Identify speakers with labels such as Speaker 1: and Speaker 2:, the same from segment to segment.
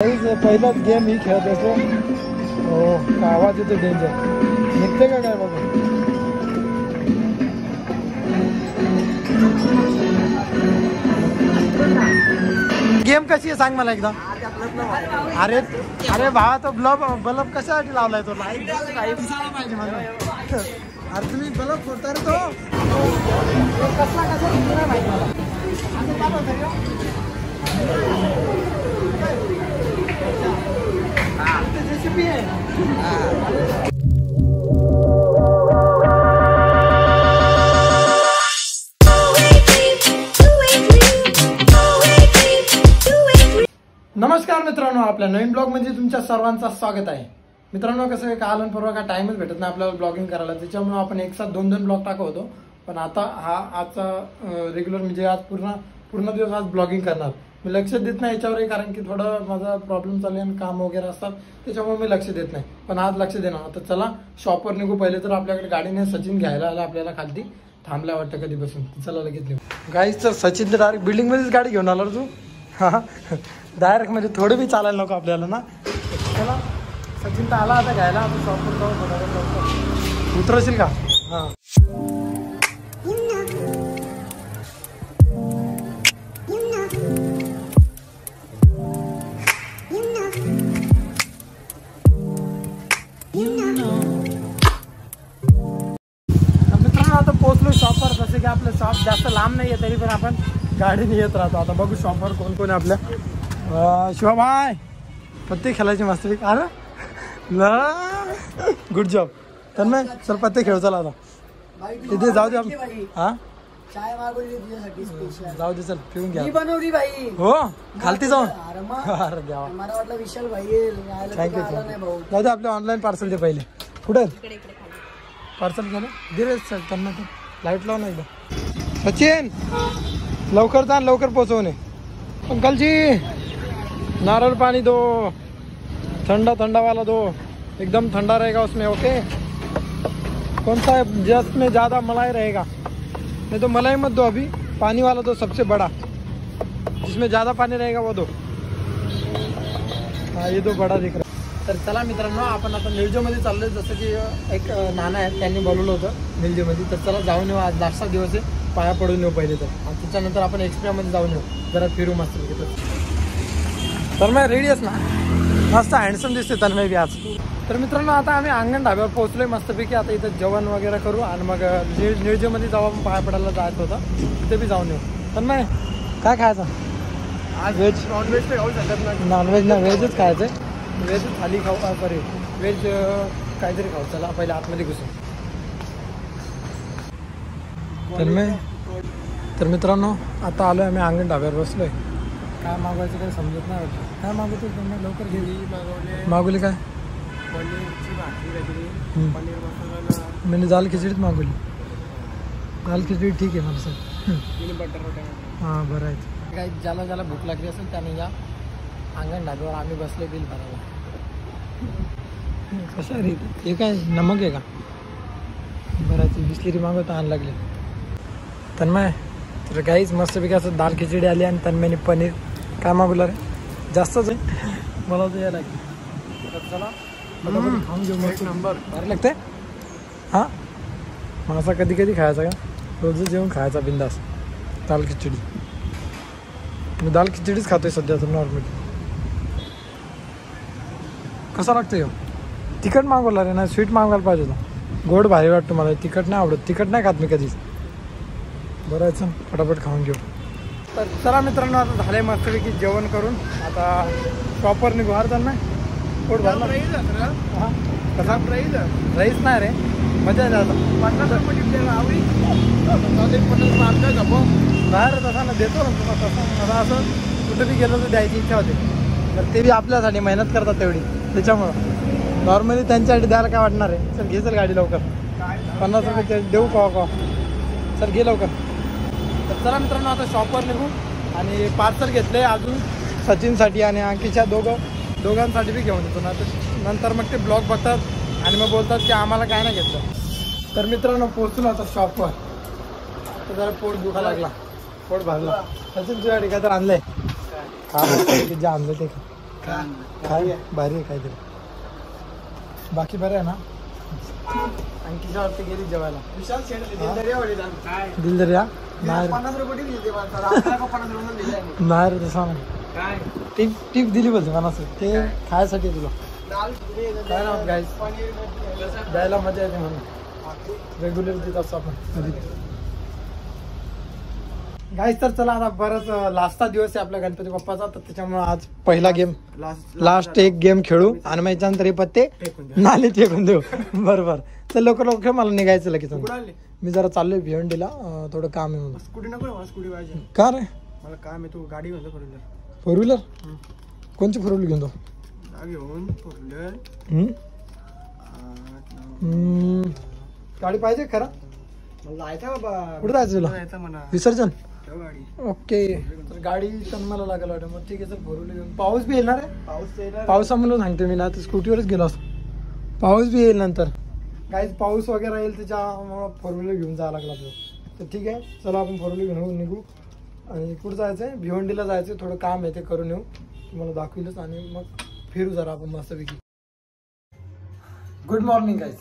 Speaker 1: पहिलाच गेम ही खेळत असतो हो आवाज़ येतो डेंजर निघते का काय बघा गेम कशी आहे? सांग मला एकदा. अरे अरे भावा तो ब्लब बल्ब कशासाठी लावलाय तो? अरे तुम्ही बल्ब फोडता रे तो. तो कसला कसा असं नमस्कार मित्रांनो आपल्या नवीन ब्लॉग म्हणजे तुमच्या सर्वांचं स्वागत आहे. मित्रांनो कसं आहे का आणि परवा काय टाइमच भेटत नाही आपल्याला ब्लॉगिंग करायला त्याच्यामुळे आपण एक साथ दोन दोन ब्लॉग टाकत होतो. पण आता हा आजचा रेग्युलर म्हणजे आज पूर्ण पूर्ण दिवस आज ब्लॉगिंग करणार. मी लक्ष देत नाही याच्यावरही कारण की थोडं माझा प्रॉब्लेम चालू आहे आणि काम वगैरे असतात त्याच्यामुळे मी लक्ष देत नाही. पण आज लक्ष देणार. आता चला शॉपवर निघू पहिले तर आपल्याकडे गाडीने सचिन घ्यायला आला आपल्याला खालती. थांबल्या वाटतं कधीपासून. चला लगेच निघू. गाईच तर सचिन तर डायरेक्ट बिल्डिंग मध्येच गाडी घेऊन आला तू. हा डायरेक्ट म्हणजे थोडं बी चालायला नको आपल्याला ना. चला सचिन तर आला आता घ्यायला. आता शॉपवर जाऊन उतरशील का? हा. जास्त लांब नाही आहे तरी पण आपण गाडीने येत राहतो. आता बघू शॉपवर कोण कोण आहे आपल्या. अं, शिवाभाई पत्ते खेळायचे मस्त. अरे! ल! गुड जॉब तन्मय चल पत्ते खेळ चला आता. तिथे जाऊ दे आपण हा? जाऊ दे चल पिऊन घ्या.
Speaker 2: बनवली
Speaker 1: हो? खालती जाऊन.
Speaker 2: अरे
Speaker 1: देवा.
Speaker 2: विशाल भाई तर
Speaker 1: थँक्यू
Speaker 2: नाही
Speaker 1: जाऊ दे आपले ऑनलाईन पार्सल दे पहिले. कुठे? पार्सल झालं दे रे सर त्यांना तर लाइट लाव ना एकदा. सचिन लवकर जा लवकर पोचवणे अंकलजी नारळ पाणी दो. थंड थंडा वाला दो. एकदम ठंडा रहेगा उसमें ओके कौन सा है जिसमें ज़्यादा मलाई रहेगा. नहीं तो मलाई मत दो अभी. पानी वाला दो सबसे बड़ा. जिसमें ज़्यादा पानी रहेगा वो दो. हा ये दो बडा दिख रहा तर चला मित्रांनो आपण आता निळजेमध्ये चाललोय. जसं की एक नाना आहेत त्यांनी बोलवलं होतं निळजेमध्ये तर चला जाऊन येऊ आज. लास्टचा दिवस आहे. पाया पडून येऊ पहिले तर. त्याच्यानंतर आपण एक्सप्रियामध्ये जाऊन येऊ. जरा फिरू मस्त तर. मग रेडी आहेस ना? मस्त हँडसम दिसते तन्मय बी आज. तर मित्रांनो आता आम्ही अंगण ढाब्यावर पोहोचलोय मस्तपैकी आता इथं जेवण वगैरे करू आणि मग निळजेमध्ये जाऊ आपण पाया पडायला जायचं होतं. तिथे बी जाऊन येऊ. तन्मय काय खायचं? आज व्हेज नॉनव्हेज खाऊ शकत नाही. नॉनव्हेज ना व्हेजच खायचं आहे व्हेज थाली खाऊ सॉरी व्हेज काहीतरी खाऊ. चला पहिले आतमध्ये घुसू. तर मी तर मित्रांनो आता आलोय आम्ही अंगण ढाब्यावर बसलोय. काय मागवायचं काही समजत नाही वाटतं. काय मागवतो त्यांना लवकर घे. मागवली. काय. मी दाल खिचडीच मागवली. दाल खिचडी ठीक आहे मला सर. हां बरं आहे. काही ज्याला ज्याला भूक लागली असेल त्याने या अंगण ढाब्यावर आम्ही बसले बिल भरायला. कसं आहे रे? हे काय नमक आहे का? बरं आहे, ती बिस्लेरी मागवता आण लागले. तन्मय तर काहीच मस्तपैकी असं दाल खिचडी आली आणि तन्मयने पनीर काय मागवलं रे. जास्तच आहे. मला तर या लागली. तर चला पटापट खाऊन घेऊ मस्त. नंबर. भारी लागते हाँ? मासा कधी कधी खायचा का? रोजच जेवण खायचा बिंदास. दाल खिचडी. मी दाल खिचडीच खातोय सध्या तर नॉर्मली कसा लागतोय ह्यो? तिखट मागवला रे ना स्वीट मागवायला पाहिजे होता. गोड भारी वाटतं मला. तिखट नाही आवडत. तिखट नाही खात मी कधीच. बरं आहे चल फटाफट खाऊन घेऊ. तर चला मित्रांनो आता झालंय मस्तपैकी जेवण करून. आता प्रॉपर निघू हर त्यांना? पोट भरला. हा. कसा राईस नाही रे. मजा आहे आता. बाहेर तसा ना देतो ना तुला तसा. मला असं कुठं बी गेलो तर द्यायची इच्छा होते. तर ते बी आपल्यासाठी मेहनत करतात तेवढी. त्याच्यामुळं. नॉर्मली त्यांच्यासाठी द्यायला काय वाटणार आहे? चल घे चल गाडी लवकर. पन्नास रुपये देऊ का का सर घे लवकर. तर चला मित्रांनो आता शॉपवर निघू आणि पार्सल घेतले अजून सचिनसाठी आणि अंकितच्या दोघं. दोघांसाठी बी घेऊन येतो. ना तर नंतर मग ते ब्लॉग बघतात आणि मग बोलतात की आम्हाला काय नाही घेतलं. तर मित्रांनो पोहोचलो आता शॉपवर तर जरा पोट दुखा लागला. पोट भरला. सचिन तुझ्यासाठी काय तर आणलंय. हा जे आणलं ते. काय भारी आहे काहीतरी. बाकी बरं आहे ना? आणखीच्या वाटते गेली जेवायला.
Speaker 2: काय
Speaker 1: दिलदर्या? नाही
Speaker 2: पन्नास रुपये दिले ते माणसाला. आपल्याला पण पन्नास रुपये दिले आम्ही.
Speaker 1: नाही रे तसा नाही
Speaker 2: काय?
Speaker 1: टीप टीप दिली पाहिजे मला असं ते खायसाठी तुला।
Speaker 2: दाल
Speaker 1: काय ना गाईस
Speaker 2: पनीर मिरची.
Speaker 1: द्यायला मजा येते म्हणून रेग्युलर देत असतो आपण कधी गाईस तर चला आता बरंच लास्टचा दिवस आहे आपल्या गणपती बाप्पाचा तर त्याच्यामुळे आज पहिला गेम लास्ट एक गेम खेळू. आणि मग याच्यानंतर हे पत्ते नाले फेकून देऊ. बरोबर. चल लवकर लवकर मला निघायचं लगेच? मी जरा चाललोय भिवंडीला थोडं काम आहे म्हणून.
Speaker 2: स्कूटी नको मला स्कूटी पाहिजे.
Speaker 1: का रे?
Speaker 2: मला काम आहे तू गाडी घेऊन फोर व्हीलर
Speaker 1: फोर व्हीलर कोणची फोर व्हीलर घेऊन तो
Speaker 2: घेऊन फोर व्हीलर.
Speaker 1: गाडी पाहिजे खरा?
Speaker 2: मला जायचं बाबा.
Speaker 1: कुठं जायचं तुला? विसर्जन?
Speaker 2: गाडी.
Speaker 1: ओके. तर गाडी मला लागेल वाटतं. मग ठीक आहे चल फोर व्हीलर घेऊन पाऊस बी येणार आहे
Speaker 2: पाऊस येणार
Speaker 1: पावसामुळे सांगते मी ना तर स्कूटीवरच गेलो असतो. पाऊस बी येईल नंतर. काही पाऊस वगैरे येईल त्याच्यामुळं फोर व्हीलर घेऊन जावं लागलं आपलं. तर ठीक आहे चला आपण फोर व्हीलर घेऊन निघू. आणि कुठं जायचं आहे? भिवंडीला जायचं थोडं काम आहे ते करून येऊ. तुम्हाला दाखविलंच आणि मग फिरू जरा आपण मस्तपैकी. गुड मॉर्निंग गाईज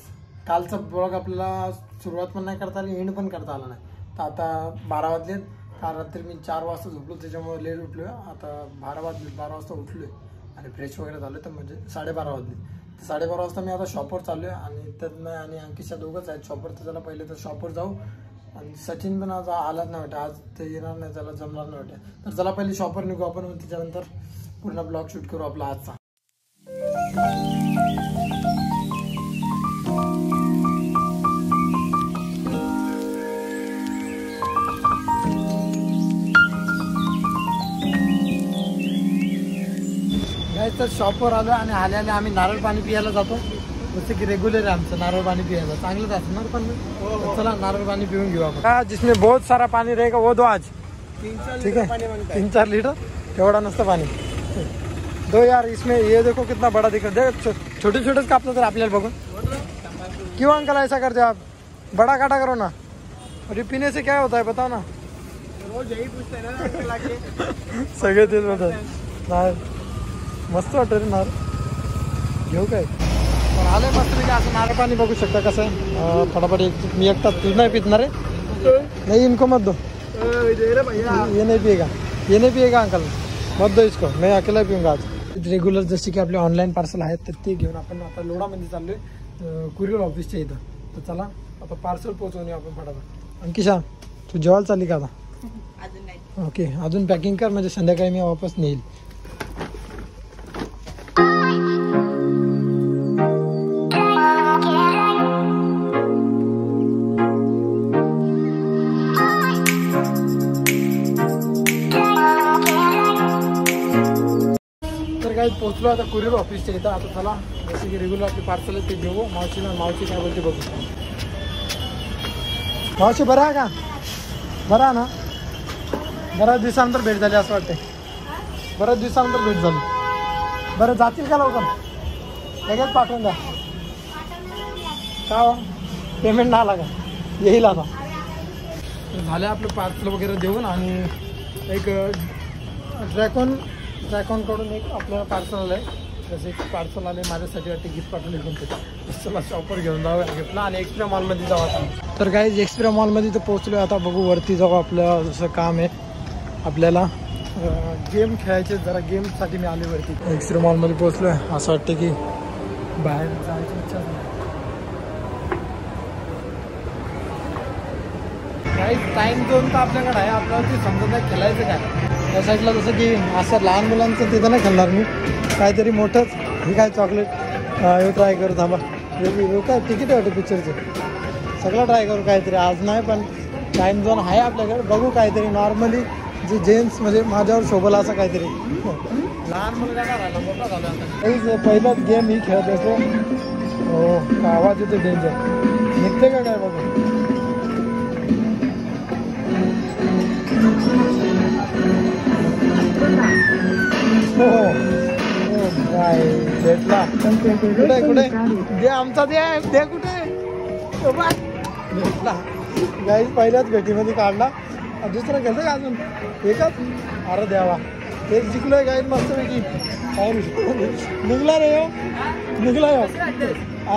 Speaker 1: कालचा ब्लॉग आपल्याला सुरुवात पण नाही करता आली एंड पण करता आला नाही. तर आता बारा वाजलेत. काल रात्री मी चार वाजता झोपलो त्याच्यामुळे लेट उठलो आता बारा वाजले बारा वाजता उठलोय आणि फ्रेश वगैरे झालो तर म्हणजे साडेबारा वाजले. तर साडेबारा वाजता मी आता शॉपवर चाललोय आणि त्यात आणि अंकिशा दोघंच आहेत. शॉपवर तर त्याला पहिले तर शॉपवर जाऊ. आणि सचिन पण आज आलाच नाही वाटतं. आज ते येणार नाही त्याला जमणार नाही वाटतं. तर चला पहिले शॉपवर निघू आपण मग त्याच्यानंतर पूर्ण ब्लॉग शूट करू आपला आजचा. तर शॉपवर आलो आणि आल्याने आम्ही नारळ पाणी पियायला जातो. जसं की रेग्युलर आहे आमचं नारळ पाणी पियायला. चांगलंच असणार पण? चला नारळ पाणी पिऊन घेऊ आपण. हा, जिसमें बहुत सारा पाणी रहेगा वो दो आज. ठीक
Speaker 2: लिटर
Speaker 1: है तीन चार लीटर तेवढा नसतं पाणी. दो यार इसमें ये देखो कितना बड़ा दिख रहा है. छोटे छोटेच कापलं तर आपल्याला बघून. क्यों अंकल ऐसा करते आप? बड़ा काटा करो ना. और ये पीने से क्या होता है बताओ ना.
Speaker 2: रोज यही पूछते ना आके
Speaker 1: सगळे तेच म्हणतात नार मस्त वाटत रे नार घेऊ काय? पण आलंय मस्त पैकी असं नारळ पाणी बघू शकता कसं आहे. फटाफट एक मी एकटा तू नाही पितणार रे नाही इनको मत दो. ये नहीं पिएगा. ये नहीं पिएगा अंकल. मत दो इसको. मैं अकेला पिऊंगा आज. रेग्युलर जसे की आपले ऑनलाईन पार्सल आहेत तर ते घेऊन आपण आता लोणामध्ये चाललोय कुरिअर ऑफिसच्या इथं. तर चला आता पार्सल पोहोचवून येऊ आपण फटाफट. अंकिशा तू जेवायला चालली का आता?
Speaker 2: नाही.
Speaker 1: ओके अजून पॅकिंग कर म्हणजे संध्याकाळी मी वापस नेईल. काही पोहोचलो आता कुरिअर ऑफिसच्या इथं. आता चला जसे की रेग्युलर आपले पार्सल आहे ते घेऊ. मावशीला मावशी काय बोलते बघू. मावशी बरं आहे का? बरं आहे ना? बऱ्याच दिवसानंतर भेट झाली असं वाटतंय. बऱ्याच दिवसानंतर भेट झाली. बरं जातील का लवकर? लगेच पाठवून द्या. का हो? पेमेंट नाही आला का? येईल आता. झालं आपलं पार्सल वगैरे देऊन आणि एक ड्रॅकॉन ट्रॅकॉनकडून एक आपल्याला पार्सल आलं आहे जसे की पार्सल आले माझ्यासाठी वाटते गिफ्ट पाठवले कोणते चला शॉपवर घेऊन जाऊ गिफ्टला आणि एक्सप्रिया मॉलमध्ये जाऊ आता. तर काही एक्सप्रिया मॉलमध्ये तर पोहोचलो आता बघू वरती जाऊ आपलं जसं काम आहे. आपल्याला गेम खेळायचे जरा गेमसाठी मी आले वरती. एक्सप्रिया मॉलमध्ये पोहोचलो आहे असं वाटतं की बाहेर जायची इच्छा नाही. काही टाइम झोन तर आपल्याकडे आहे. आपल्याला ते समजत नाही खेळायचं काय. त्या साईडला जसं की असं लहान मुलांचं तिथं नाही खेळणार मी. काहीतरी मोठंच. हे काय चॉकलेट हे ट्राय करू थांबा. हे हे काय तिकीट वाटतं पिक्चरचं सगळं ट्राय करू काहीतरी. आज नाही पण टाइम झोन आहे आपल्याकडे. बघू काहीतरी. नॉर्मली जे जेंट्स म्हणजे माझ्यावर शोभला असं काहीतरी. लहान मुलगा झाला? पहिलाच गेम ही खेळत असतो हो आवाज येतो डेंजर निघते का काय बघू? हो हो. काय भेटला. कुठे कुठे दे आमचा दे दे कुठे. भेटला. गाई पहिल्याच भेटीमध्ये काढला. दुसरं घेतं का अजून? एकच? अरे द्यावा एक जिंकलोय काय मस्त पैकी. निघला रे यो निघला यो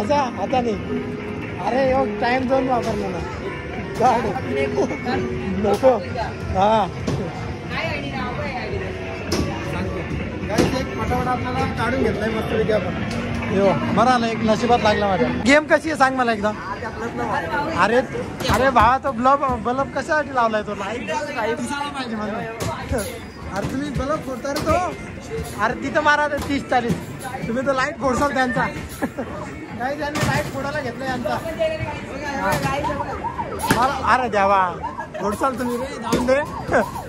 Speaker 1: असा आता नाही. अरे यो टाइम झोन वापरला ना. काढ. नको. हा. एक फटाफट आपल्याला काढून घेतलाय मस्त पैकी आपण. यो बरं आलं एक नशिबात लागला माझ्या. गेम कशी आहे सांग मला एकदा. अरे अरे भावा तो ब्लब बल्ब कशासाठी लावलाय तो? लाइट पाहिजे मला. अरे तुम्ही बल्ब फोडता रे तो? अरे तिथं मारा ते तीस चाळीस. तुम्ही तो लाइट फोडसाल त्यांचा. काही त्यांनी लाइट फोडायला घेतलं यांचा. अरे द्यावा फोडसाल तुम्ही रे जाऊन दे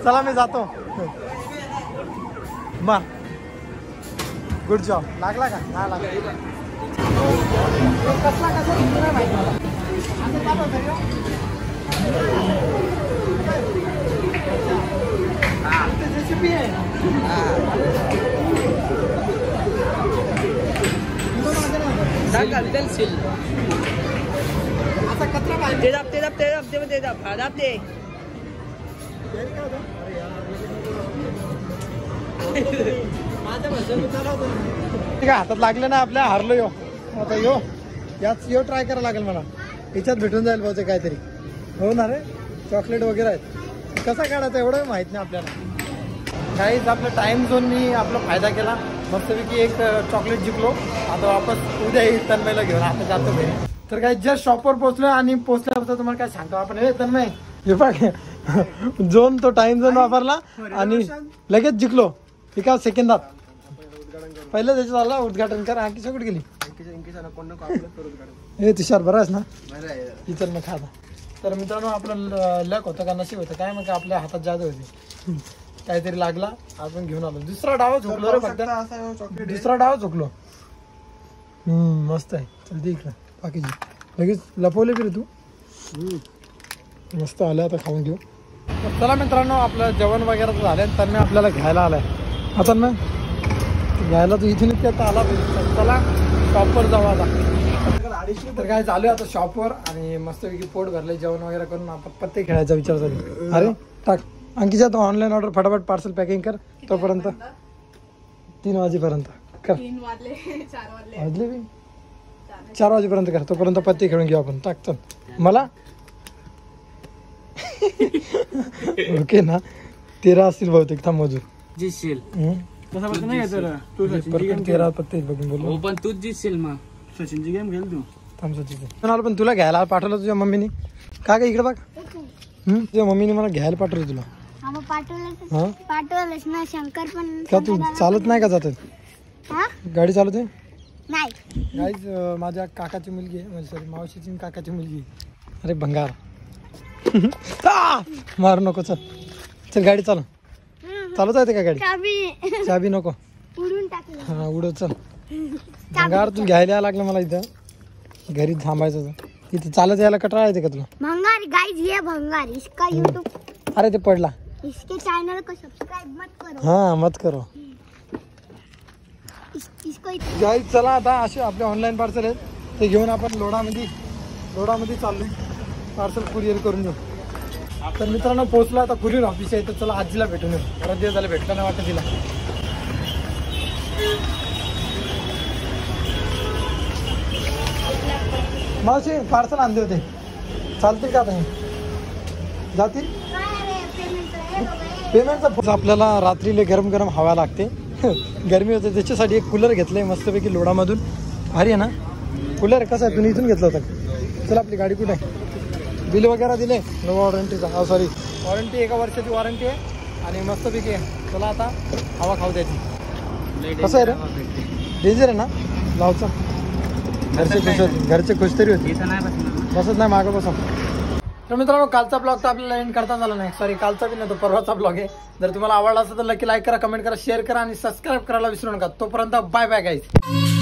Speaker 1: चला मी जातो बर गुड जॉब लागला का नाही लागला कसला कसा चालू. असा कचरा पाहिजे
Speaker 2: ते दाब ते दाब ते दाब ते दाब हा दाब
Speaker 1: काय काय हातात लागलं ना आपल्या हारलो यो. आता यो याच यो ट्राय करायला लागेल मला. याच्यात भेटून जाईल बहुतेक काहीतरी. हो ना रे? चॉकलेट वगैरे आहेत. कसा काढायचा एवढं माहीत नाही आपल्याला. काहीच आपलं टाइम झोननी आपला फायदा केला. मस्तपैकी एक चॉकलेट जिंकलो. आता वापस उद्या येईल तन्मयला घेऊन आता जातो घरी. तर काही जस्ट शॉपवर पोहोचलो आणि पोहोचल्यावर तुम्हाला काय सांगतो आपण हे तन्मय हे बघ झोन तो टाइम झोन वापरला आणि लगेच जिंकलो. एका सेकंदात. पहिलं त्याच्यात आला उद्घाटन कर आणखी सगळं गेली. हे तुषार बरं आहेस ना? इतर मग खाता. तर मित्रांनो आपलं लक होतं का नशीब होतं? काय मग आपल्या हातात जादू होती. काहीतरी लागला आपण घेऊन आलो. दुसरा डाव झोपलो रे फक्त. दुसरा डाव झोपलो हम्म मस्त आहे. चल इकडं. बाकीची लगेच लपवले की रे तू? मस्त आलं आता खाऊन घेऊ. तर चला मित्रांनो आपलं जेवण वगैरे तर झालं तर मी आपल्याला घ्यायला आलाय. आता ना घ्यायला तू इथून इतक्यात आला पाहिजे चला शॉपवर जाऊ आता. तर काय चालू आहे आता शॉपवर आणि मस्तपैकी पोट भरले जेवण वगैरे करून. आता पत्ते खेळायचा विचार आहे. अरे टाक. अंकिचा तो ऑनलाईन ऑर्डर फटाफट पार्सल पॅकिंग कर. तोपर्यंत तीन वाजेपर्यंत. कर.
Speaker 3: तीन वाजले चार वाजले.
Speaker 1: वाजले बी? चार वाजेपर्यंत कर. तोपर्यंत पत्ते खेळून घेऊ आपण. टाक चल मला? ओके ना. तेरा असतील बहुतेक. थांब.
Speaker 2: तसा नाही. तू
Speaker 1: परफेक्ट
Speaker 2: गेम
Speaker 1: तेरा पत्ते बघून बोललो.
Speaker 4: हो पण तूच मग.
Speaker 2: सचिनची गेम खेळ तू.
Speaker 1: थांब सचिन. पण तुला घ्यायला पाठवलं तुझ्या मम्मीने. का का इकडे बघ? तुझ्या मम्मीने मला घ्यायला पाठवलं तुला.
Speaker 5: हा पाठवलं पाठवलंच ना. शंकर पण
Speaker 1: का तू? चालत नाही का जातात
Speaker 5: हा?
Speaker 1: गाडी चालवते
Speaker 5: नाही.
Speaker 1: गाईज माझ्या काकाची मुलगी आहे. म्हणजे सॉरी मावशीची आणि काकाची मुलगी आहे. अरे भंगार. आ! मारू नको चल. चल गाडी चालव. चालवता येते का गाडी?
Speaker 5: चाबी
Speaker 1: चाबी नको.
Speaker 5: उडून टाकलं.
Speaker 1: हा उडव चल. भंगार तू घ्यायला यायला लागलं मला इथं. घरी थांबायचं होतं. इथं चालत यायला कटाळा येते का तुला?
Speaker 5: भंगार गाइस ये भंगार. इसका यूट्यूब
Speaker 1: अरे ते पडला.
Speaker 5: इसके चैनल को सब्सक्राइब मत करो.
Speaker 1: हा मत करो. गाईज चला आता असे आपले ऑनलाईन पार्सल आहेत. ते घेऊन आपण लोणामध्ये लोणामध्ये चाललोय. पार्सल कुरिअर करून घेऊ. तर मित्रांनो पोहोचलो आता कुरिअर ऑफिस आहे. तर चला आजीला भेटून येऊ. बराच दिवस झाले भेटलं नाही वाटतं तिला. मावशी पार्सल आणले होते. चालतील का आता? जातील? पेमेंटचा आपल्याला रात्रीला गरम गरम हवा लागते. गरमी होते त्याच्यासाठी एक कूलर घेतलंय मस्तपैकी लोडामधून. भारी आहे ना? कूलर कसं आहे? तुम्ही इथून घेतलं होतं. चला आपली गाडी कुठे आहे? बिल वगैरे दिले? नो वॉरंटीचा हा सॉरी वॉरंटी एका वर्षाची वॉरंटी आहे. आणि मस्तपैकी आहे. चला आता हवा खाऊ द्यायची. कसं आहे रे? डेंजर आहे ना? लावचा. घरचे खुश होते घरचे खुश तरी होते
Speaker 4: नाही
Speaker 1: बसत नाही मागं बसा. तर मित्रांनो कालचा ब्लॉग तर आपल्याला एंड करता झाला नाही. सॉरी कालचा बी नाही तो परवाचा ब्लॉग आहे. जर तुम्हाला आवडला असेल तर नक्की लाईक करा कमेंट करा शेअर करा आणि सबस्क्राईब करायला विसरू नका. तोपर्यंत बाय बाय गाईज